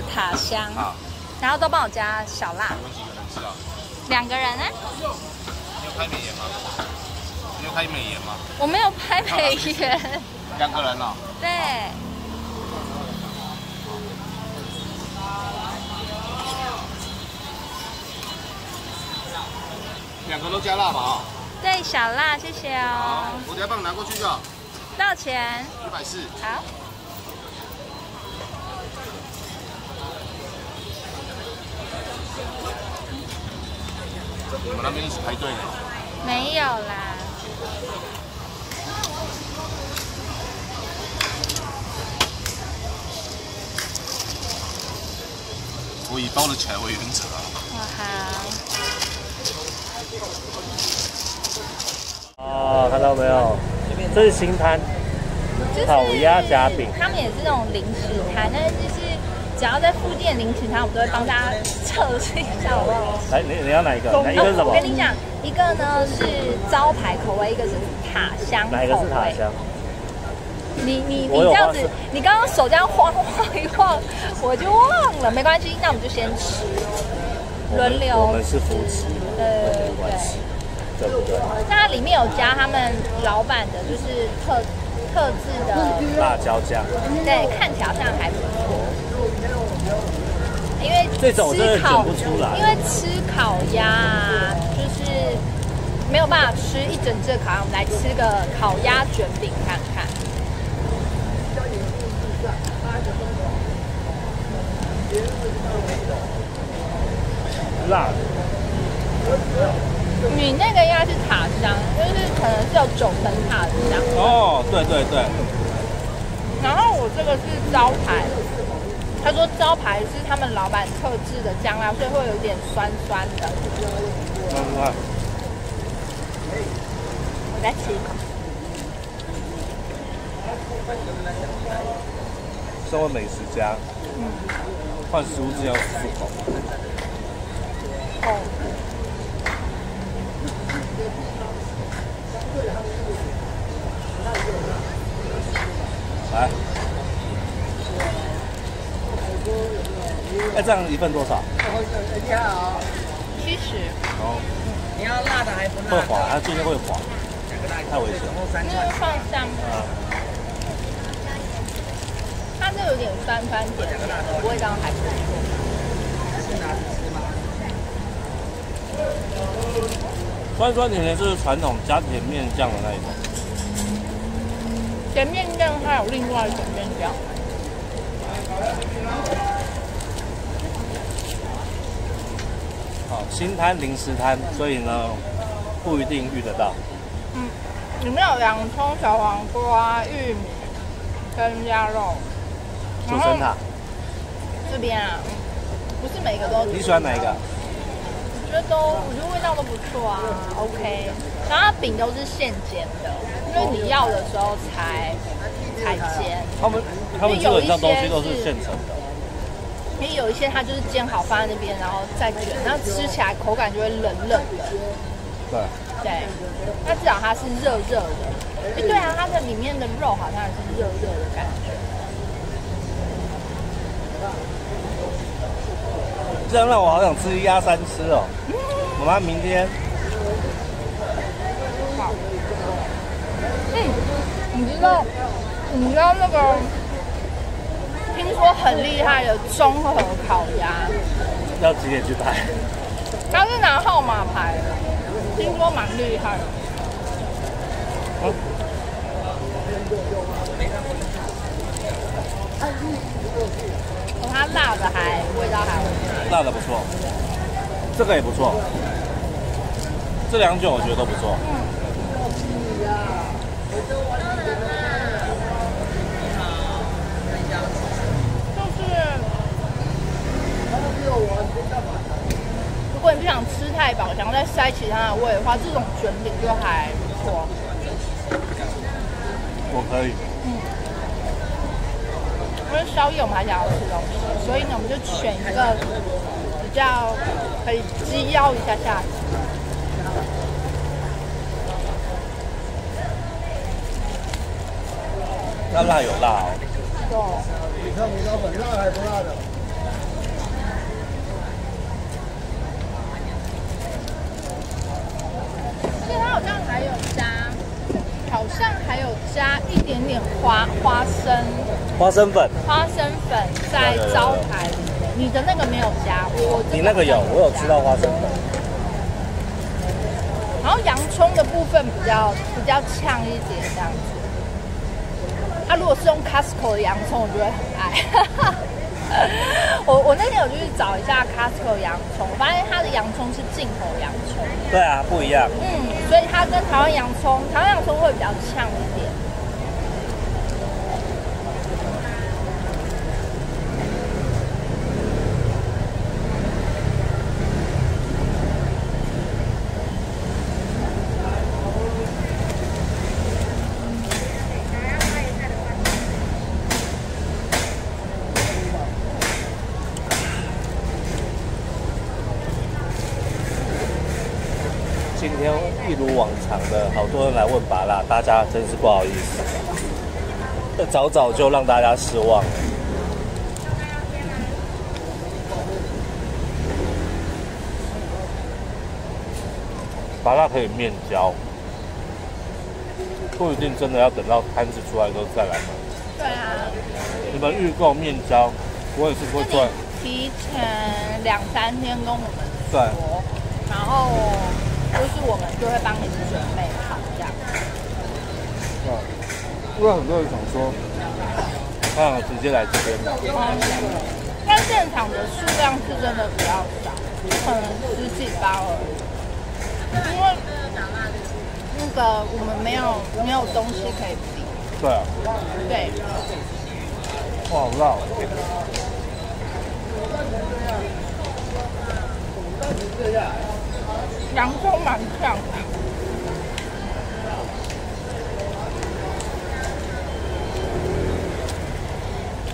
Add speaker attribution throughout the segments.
Speaker 1: 个塔香，
Speaker 2: 好，
Speaker 1: 然后都帮我加小辣。
Speaker 2: 你们几个人吃啊？
Speaker 1: 两个人啊？
Speaker 2: 你有拍美颜吗？你有拍美颜吗？
Speaker 1: 我没有拍美颜。
Speaker 2: 两个人哦。
Speaker 1: 对。
Speaker 2: 两个都加辣吧啊、
Speaker 1: 对，小辣，谢谢
Speaker 2: 好
Speaker 1: 哦。，
Speaker 2: 我等下帮你拿过去就好，
Speaker 1: 多少钱？
Speaker 2: 一百四。
Speaker 1: 好。
Speaker 2: 我们那边一起排队呢。
Speaker 1: 没有啦。
Speaker 2: 我以包了起来为原则啊。
Speaker 1: 哇好。
Speaker 3: 哦，看到没有？这是新摊，
Speaker 1: 就是
Speaker 3: 烤鸭夹饼
Speaker 1: 他们也是那种零食摊，但是就是只要在附近的零食摊，我们都会帮大家测试一下好不好？
Speaker 3: 来，你你要哪一个？哪一个是什么
Speaker 1: 我跟？你讲，一个呢是招牌口味，一个是塔香口味。
Speaker 3: 哪一个是塔香？
Speaker 1: 你你你这样子，你刚刚手这样晃晃一晃，我就忘了，没关系，那我们就先吃，轮流。
Speaker 3: 我们是夫妻，
Speaker 1: 对对。
Speaker 3: 对不对？
Speaker 1: 那它里面有加他们老板的，就是特特制的，
Speaker 3: 辣椒酱，
Speaker 1: 对，看起来好像还不错。因为
Speaker 3: 这种真的
Speaker 1: 吃烤
Speaker 3: 不出来
Speaker 1: 因为吃烤鸭啊，就是没有办法吃一整只的烤鸭，我们来吃个烤鸭卷饼看看。
Speaker 3: 辣的。
Speaker 1: 你那个应该是塔香，就是可能是有九层塔的香。
Speaker 3: 哦，对对对，
Speaker 1: 然后我这个是招牌，他说招牌是他们老板特制的酱料，所以会有点酸酸的。
Speaker 3: 嗯啊，
Speaker 1: 我来吃一口。
Speaker 3: 身为美食家，
Speaker 1: 嗯，
Speaker 3: 换食物之前要漱口。
Speaker 1: 哦，
Speaker 3: 来，哎，这样一份多少？
Speaker 1: 七十，
Speaker 3: 哦，
Speaker 4: 你要辣的还不辣？
Speaker 3: 会滑，它最近会滑，太危险
Speaker 1: 那个蒜香，
Speaker 3: 啊，
Speaker 1: 它这有点酸酸甜甜的，味道还不错。
Speaker 3: 酸酸甜甜就是传统加甜面酱的那一种。
Speaker 1: 甜面酱还有另外一种面酱，
Speaker 3: 好，新摊零食摊，所以呢不一定遇得到。
Speaker 1: 嗯，里面有洋葱、小黄瓜、玉米跟鸭肉。
Speaker 3: 九层塔，
Speaker 1: 这边啊，不是每个都
Speaker 3: 你喜欢哪一个？
Speaker 1: 我觉得都，我觉得味道都不错啊，OK。然后它饼都是现煎的，因为你要的时候才才煎。
Speaker 3: 他们他们基本上东西都是现成的。
Speaker 1: 因为有一些它就是煎好放在那边，然后再卷，然后吃起来口感就会冷冷的。
Speaker 3: 对，
Speaker 1: 对，那至少它是热热的。哎，对啊，它的里面的肉好像也是热热的感觉。
Speaker 3: 这样让我好想吃鸭三吃哦。我妈明天
Speaker 1: 好，嗯，你知道，你知道那个，听说很厉害的综合烤鸭，
Speaker 3: 要几点去拍？
Speaker 1: 他是拿号码牌的，听说蛮厉害的。
Speaker 3: 嗯
Speaker 1: 哦，它辣的还味道还。
Speaker 3: 辣的不错，这个也不错，这两种我觉得都不错。
Speaker 1: 就是，如果你不想吃太饱，想要再塞其他的味的话，这种卷饼就还不错。
Speaker 3: 我可以。
Speaker 1: 嗯因为宵夜我们还想要吃东西，所以呢，我们就选一个比较可以激腰一下下的。
Speaker 3: 那辣有辣哦，
Speaker 1: 对，
Speaker 4: 你看你老板辣还不辣的？
Speaker 1: 它好像还有加，好像还有加一点点花花生
Speaker 3: 花生粉，
Speaker 1: 花生粉在招牌里面。你的那个没有加，我这
Speaker 3: 你那个有，我有吃到花生粉。
Speaker 1: 然后洋葱的部分比较比较呛一点这样子。它、如果是用 Costco 的洋葱，我就会很爱。我我那天有去找一下 Costco 洋葱，我发现它的洋葱是进口洋葱，
Speaker 3: 对啊，不一样。
Speaker 1: 嗯，所以它跟台湾洋葱，台湾洋葱会比较呛一点。
Speaker 3: 今天一如往常的，好多人来问拔蜡，大家真是不好意思，早早就让大家失望了。拔蜡可以面交，不一定真的要等到摊子出来之后再来买。
Speaker 1: 对啊，
Speaker 3: 你们预购面交，我也是会
Speaker 1: 是
Speaker 3: 赚。
Speaker 1: 提前两三天跟我们
Speaker 3: 对，
Speaker 1: 说，然后就是我们就会帮你们准备好这样。
Speaker 3: 啊，因为很多人想说，他直接来这边买。
Speaker 1: 嗯，但现场的数量是真的比较少，可能十几包而已。因为那个我们没有没有东西可以比，
Speaker 3: 对啊，
Speaker 1: 对，
Speaker 3: 哇，好辣！
Speaker 1: 洋葱蛮呛的。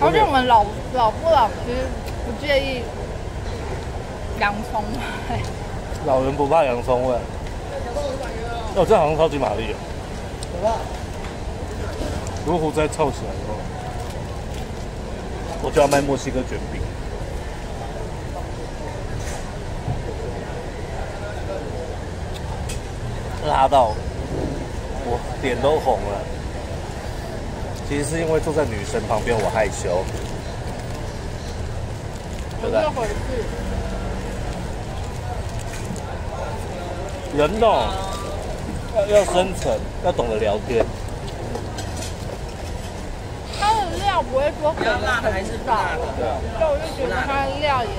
Speaker 1: 而且我们老老夫老妻不介意洋葱味，
Speaker 3: 老人不怕洋葱味。哦，这好像超级玛丽哦。如果再凑起来的话，我就要卖墨西哥卷饼。辣到我脸都红了。其实是因为坐在女神旁边，我害羞。对不对
Speaker 1: 有这？回事。
Speaker 3: 人哦，要要深层，要懂得聊天。
Speaker 1: 它的料不会说很
Speaker 4: 要辣的还是不辣的？
Speaker 1: 所以我就觉得它的料也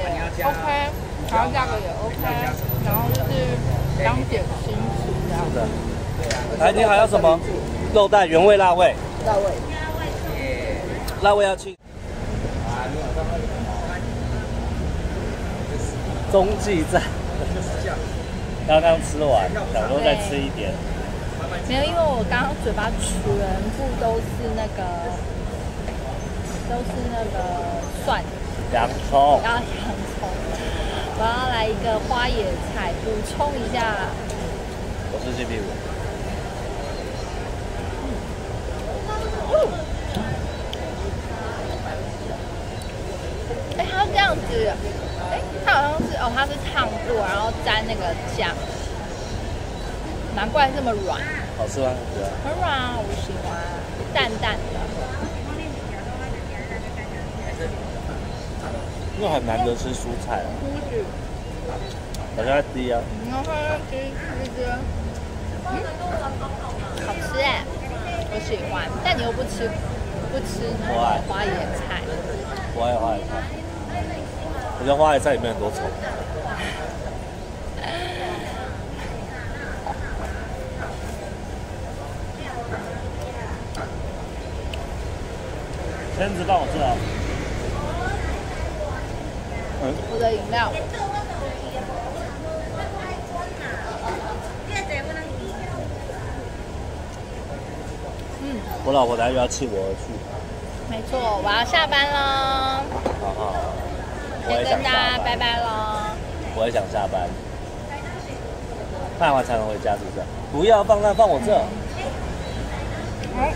Speaker 1: OK，然后价格也 OK，然后就是当点心样。
Speaker 3: 来，你还要什么？肉蛋原味辣味。
Speaker 1: 辣味。
Speaker 3: 辣味要去。中继站。刚刚吃完，想说再吃一点。
Speaker 1: 没有，因为我刚刚嘴巴全部都是那个，都是那个蒜，
Speaker 3: 洋葱。
Speaker 1: 然后洋葱。我要来一个花野菜，补充一下。
Speaker 3: 我是鸡屁股。
Speaker 1: 哎，它这样子，哎，它好像是哦，它是烫过，然后沾那个酱，难怪这么软，
Speaker 3: 好吃吗？对啊。
Speaker 1: 很软啊，我喜欢，淡淡的。
Speaker 3: 因为很难得吃蔬菜啊，好像在低啊。
Speaker 1: 然后它吃吃吃，嗯，嗯好吃哎，我喜欢，但你又不吃不吃那
Speaker 3: 我爱
Speaker 1: 花野菜，
Speaker 3: 我爱花野菜。我觉得花野菜里面很多虫。签子帮我这啊。嗯，
Speaker 1: 我的饮料。
Speaker 3: 我老婆等下又要弃我而去。
Speaker 1: 没错，我要下班喽，
Speaker 3: 好好，我
Speaker 1: 先
Speaker 3: 也想
Speaker 1: 跟大家
Speaker 3: 下班，
Speaker 1: 拜拜喽。
Speaker 3: 我也想下班。办完才能回家，是不是？不要放那，放我这。
Speaker 1: 好，